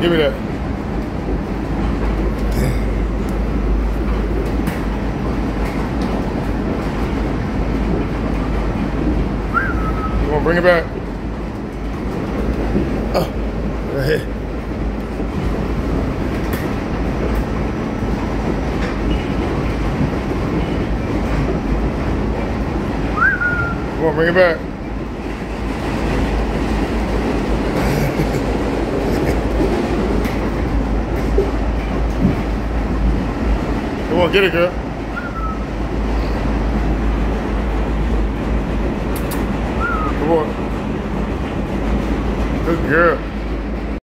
Give me that. Come on, bring it back. Oh, go ahead. Come on, bring it back. Come on, get it, girl. Come on. Good girl.